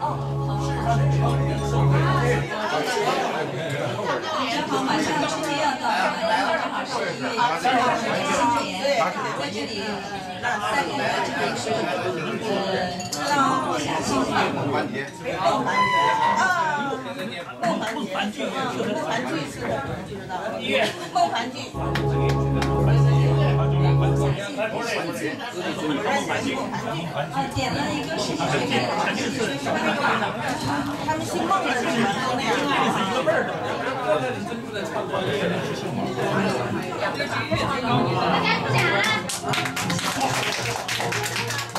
哦，好，正好马上春节要到了，因为正好是一月一号是新年，在这里再给大家这里是呃祝下新年。梦环节梦环节啊，梦环节，梦环剧是的，知道。梦环剧。主，了一个数学老师，他们姓孟的，是他们班的呀。他们是一个班的，坐在里真不能差多，一个是姓孟，一个是姓。大家鼓掌。